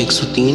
103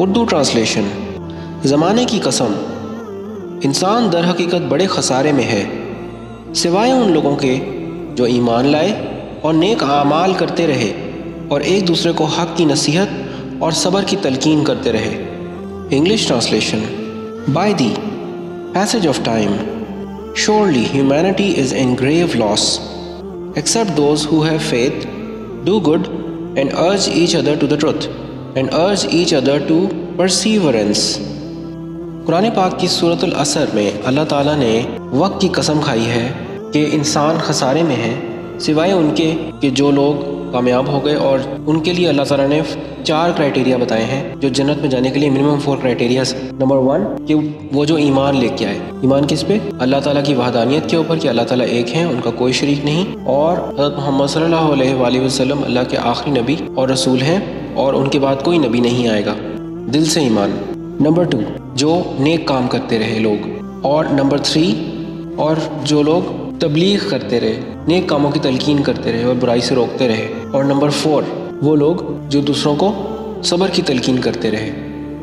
Urdu translation. ज़माने की कसम, इंसान दर हकीकत बड़े खसारे में है। सिवाय उन लोगों के, जो ईमान लाए और नेक आमाल करते रहे और एक दूसरे को हक की नसीहत और सब्र की तलकीन करते रहे। English translation by the passage of time surely humanity is in grave loss except those have faith do good and urge each other to the truth and urge each other to perseverance Quran पाक की सूरत असर में अल्लाह ताला ने वक्त की कसम खाई है कि इंसान खसारे में है, सिवाय उनके कि जो लोग कामयाब हो गए और उनके लिए अल्लाह ताला ने चार क्राइटेरिया बताए हैं, जो जन्नत में जाने के लिए minimum four criteria number one कि वो जो ईमान लेके आए। ईमान किस पे? अल्लाह ताला की वहदानियत के ऊपर कि अल्लाह ताला एक है, उनका कोई शरीक नहीं। और हज़रत मोहम्मद सल्लल्लाहु अलैहि वसल्लम अल्लाह के आखिरी नबी और रसूल हैं। और उनके बाद कोई नबी नहीं आएगा। दिल से ईमान। नंबर टू जो नेक काम करते रहे लोग। और नंबर थ्री और जो लोग तबलीग करते रहे, नेक कामों की तलकीन करते रहे और बुराई से रोकते रहे। और नंबर फोर वो लोग जो दूसरों को सब्र की तलकीन करते रहे।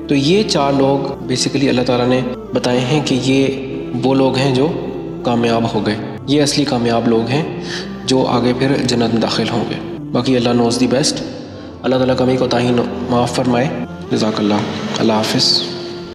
तो ये चार लोग बेसिकली अल्लाह ताला ने बताए हैं कि ये वो लोग हैं जो कामयाब हो गए। ये असली कामयाब लोग हैं जो आगे फिर जन्नत में दाखिल होंगे। बाकी अल्लाह नोज़ दी बेस्ट अल्लाह ताला कमी को ताही माफ़ फरमाए। जजाकल्ला अल्लाह हाफिज़।